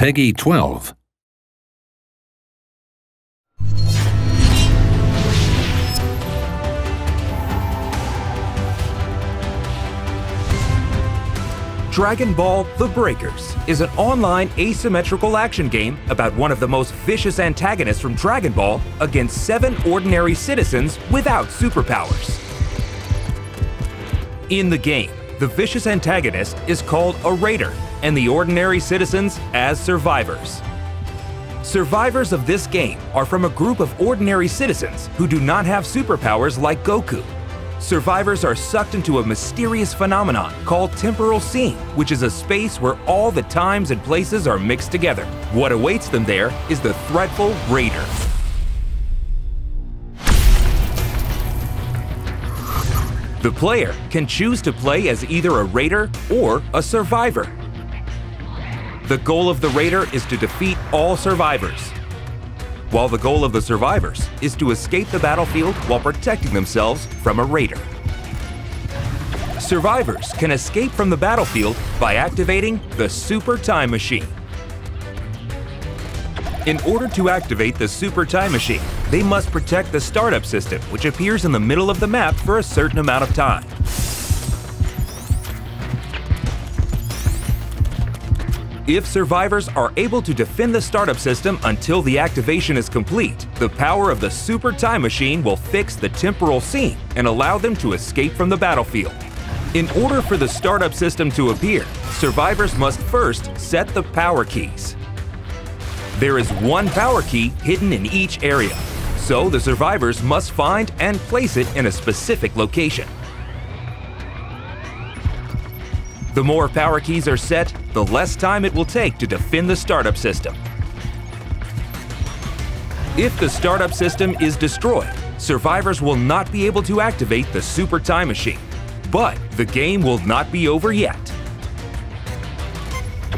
PEGI 12. Dragon Ball The Breakers is an online asymmetrical action game about one of the most vicious antagonists from Dragon Ball against seven ordinary citizens without superpowers. In the game, the vicious antagonist is called a Raider, and the ordinary citizens as survivors. Survivors of this game are from a group of ordinary citizens who do not have superpowers like Goku. Survivors are sucked into a mysterious phenomenon called temporal seam, which is a space where all the times and places are mixed together. What awaits them there is the threatful Raider. The player can choose to play as either a Raider or a Survivor. The goal of the Raider is to defeat all survivors, while the goal of the survivors is to escape the battlefield while protecting themselves from a Raider. Survivors can escape from the battlefield by activating the Super Time Machine. In order to activate the Super Time Machine, they must protect the startup system, which appears in the middle of the map for a certain amount of time. If survivors are able to defend the startup system until the activation is complete, the power of the Super Time Machine will fix the temporal seam and allow them to escape from the battlefield. In order for the startup system to appear, survivors must first set the power keys. There is one power key hidden in each area, so the survivors must find and place it in a specific location. The more power keys are set, the less time it will take to defend the startup system. If the startup system is destroyed, survivors will not be able to activate the Super Time Machine. But the game will not be over yet.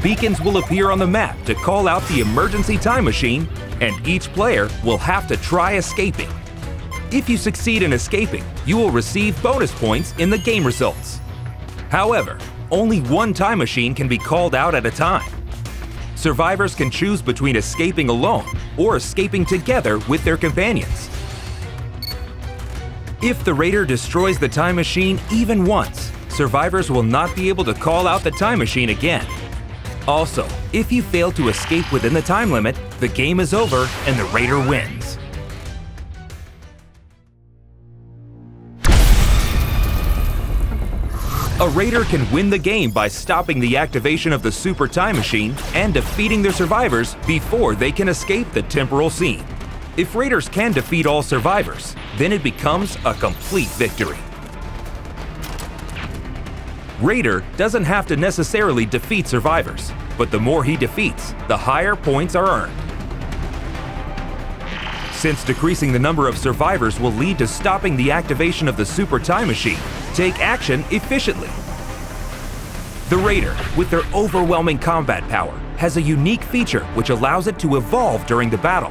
Beacons will appear on the map to call out the emergency time machine, and each player will have to try escaping. If you succeed in escaping, you will receive bonus points in the game results. However, only one time machine can be called out at a time. Survivors can choose between escaping alone or escaping together with their companions. If the Raider destroys the time machine even once, survivors will not be able to call out the time machine again. Also, if you fail to escape within the time limit, the game is over and the Raider wins. A Raider can win the game by stopping the activation of the Super Time Machine and defeating their survivors before they can escape the temporal seam. If Raiders can defeat all survivors, then it becomes a complete victory. Raider doesn't have to necessarily defeat survivors, but the more he defeats, the higher points are earned. Since decreasing the number of survivors will lead to stopping the activation of the Super Time Machine, take action efficiently. The Raider, with their overwhelming combat power, has a unique feature which allows it to evolve during the battle.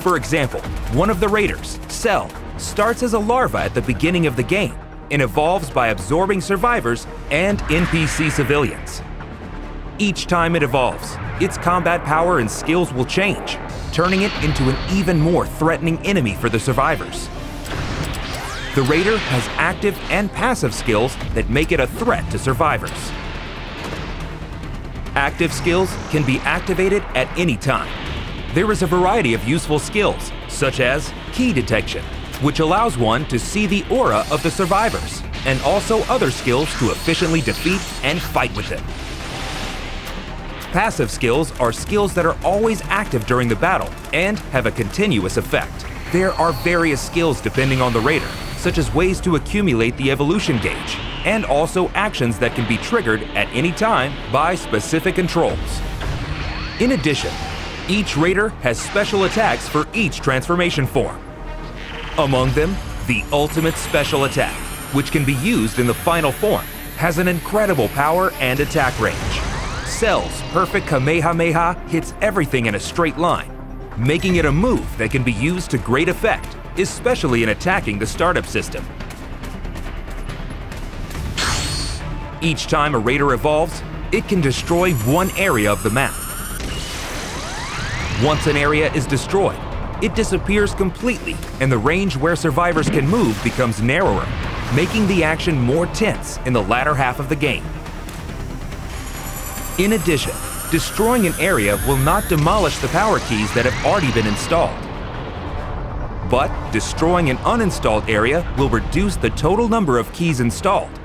For example, one of the Raiders, Cell, starts as a larva at the beginning of the game and evolves by absorbing survivors and NPC civilians. Each time it evolves, its combat power and skills will change, turning it into an even more threatening enemy for the survivors. The Raider has active and passive skills that make it a threat to survivors. Active skills can be activated at any time. There is a variety of useful skills, such as ki detection, which allows one to see the aura of the survivors, and also other skills to efficiently defeat and fight with them. Passive skills are skills that are always active during the battle and have a continuous effect. There are various skills depending on the Raider, such as ways to accumulate the evolution gauge, and also actions that can be triggered at any time by specific controls. In addition, each Raider has special attacks for each transformation form. Among them, the Ultimate Special Attack, which can be used in the final form, has an incredible power and attack range. Cell's perfect Kamehameha hits everything in a straight line, making it a move that can be used to great effect, especially in attacking the startup system. Each time a Raider evolves, it can destroy one area of the map. Once an area is destroyed, it disappears completely and the range where survivors can move becomes narrower, making the action more tense in the latter half of the game. In addition, destroying an area will not demolish the power keys that have already been installed. But destroying an uninstalled area will reduce the total number of keys installed,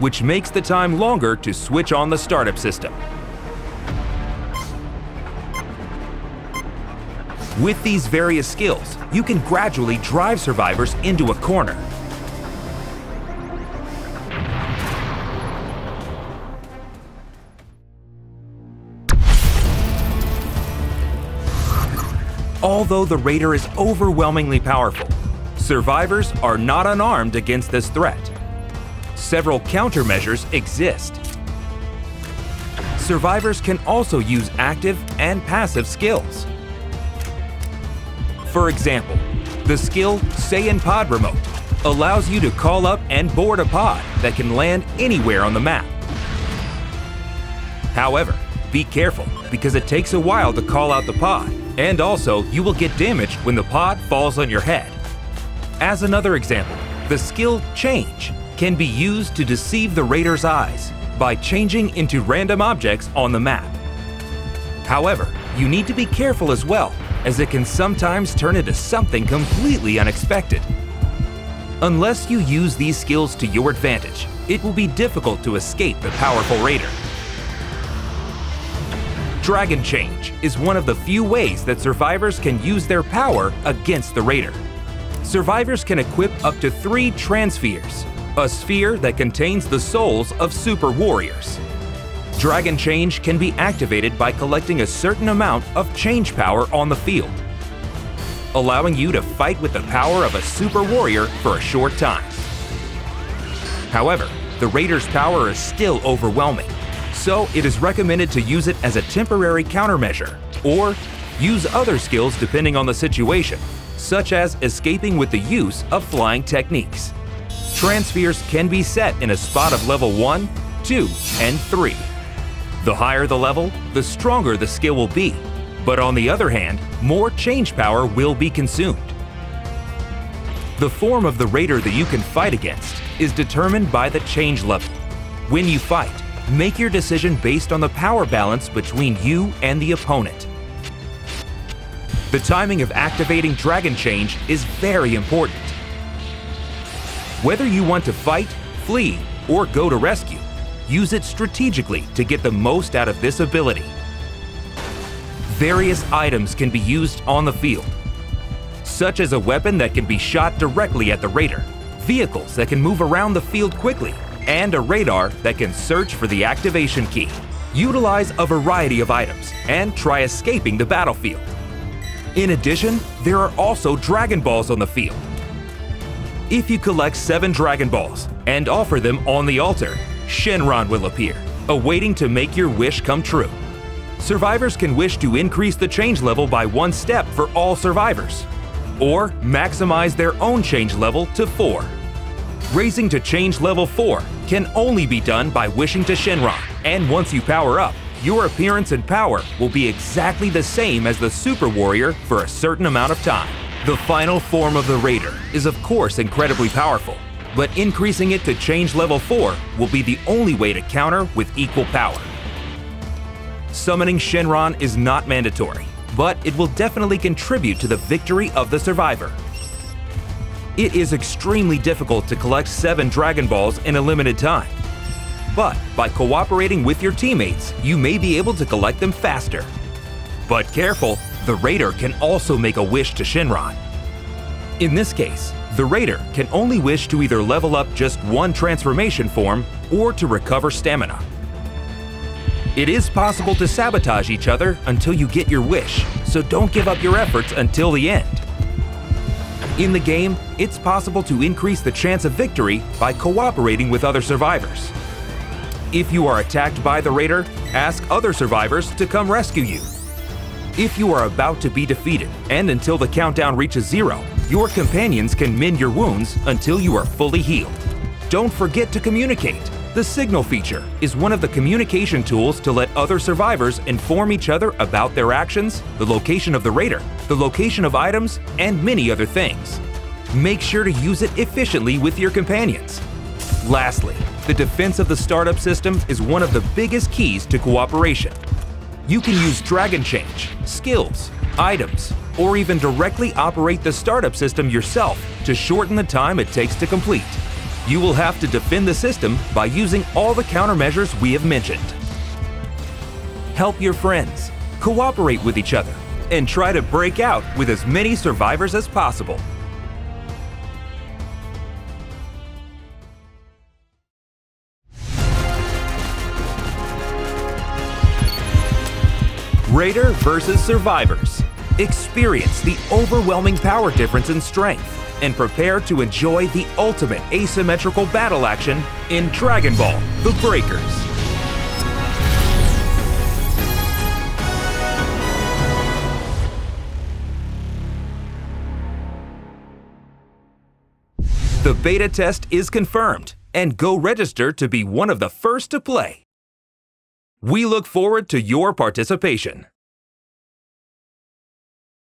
which makes the time longer to switch on the startup system. With these various skills, you can gradually drive survivors into a corner. Although the Raider is overwhelmingly powerful, survivors are not unarmed against this threat. Several countermeasures exist. Survivors can also use active and passive skills. For example, the skill Saiyan Pod Remote allows you to call up and board a pod that can land anywhere on the map. However, be careful because it takes a while to call out the pod, and also you will get damaged when the pod falls on your head. As another example, the skill Change can be used to deceive the Raider's eyes by changing into random objects on the map. However, you need to be careful as well as it can sometimes turn into something completely unexpected. Unless you use these skills to your advantage, it will be difficult to escape the powerful Raider. Dragon Change is one of the few ways that survivors can use their power against the Raider. Survivors can equip up to three Transpheres, a sphere that contains the souls of super warriors. Dragon Change can be activated by collecting a certain amount of change power on the field, allowing you to fight with the power of a super warrior for a short time. However, the Raider's power is still overwhelming, so it is recommended to use it as a temporary countermeasure, or use other skills depending on the situation, such as escaping with the use of flying techniques. Transpheres can be set in a spot of level 1, 2, and 3. The higher the level, the stronger the skill will be. But on the other hand, more change power will be consumed. The form of the Raider that you can fight against is determined by the change level. When you fight, make your decision based on the power balance between you and the opponent. The timing of activating Dragon Change is very important. Whether you want to fight, flee, or go to rescue, use it strategically to get the most out of this ability. Various items can be used on the field, such as a weapon that can be shot directly at the raider, vehicles that can move around the field quickly, and a radar that can search for the activation key. Utilize a variety of items and try escaping the battlefield. In addition, there are also Dragon Balls on the field. If you collect 7 Dragon Balls and offer them on the altar, Shenron will appear, awaiting to make your wish come true. Survivors can wish to increase the change level by one step for all survivors, or maximize their own change level to 4. Raising to change level 4 can only be done by wishing to Shenron, and once you power up, your appearance and power will be exactly the same as the Super Warrior for a certain amount of time. The final form of the Raider is of course incredibly powerful, but increasing it to change level 4 will be the only way to counter with equal power. Summoning Shenron is not mandatory, but it will definitely contribute to the victory of the survivor. It is extremely difficult to collect 7 Dragon Balls in a limited time, but by cooperating with your teammates, you may be able to collect them faster. But careful, the Raider can also make a wish to Shenron. In this case, the Raider can only wish to either level up just one transformation form or to recover stamina. It is possible to sabotage each other until you get your wish, so don't give up your efforts until the end. In the game, it's possible to increase the chance of victory by cooperating with other survivors. If you are attacked by the Raider, ask other survivors to come rescue you. If you are about to be defeated and until the countdown reaches zero, your companions can mend your wounds until you are fully healed. Don't forget to communicate. The Signal feature is one of the communication tools to let other survivors inform each other about their actions, the location of the raider, the location of items, and many other things. Make sure to use it efficiently with your companions. Lastly, the defense of the startup system is one of the biggest keys to cooperation. You can use Dragon Change, skills, items, or even directly operate the startup system yourself to shorten the time it takes to complete. You will have to defend the system by using all the countermeasures we have mentioned. Help your friends, cooperate with each other, and try to break out with as many survivors as possible. Raider versus Survivors. Experience the overwhelming power difference in strength and prepare to enjoy the ultimate asymmetrical battle action in Dragon Ball The Breakers. The beta test is confirmed, and go register to be one of the first to play. We look forward to your participation.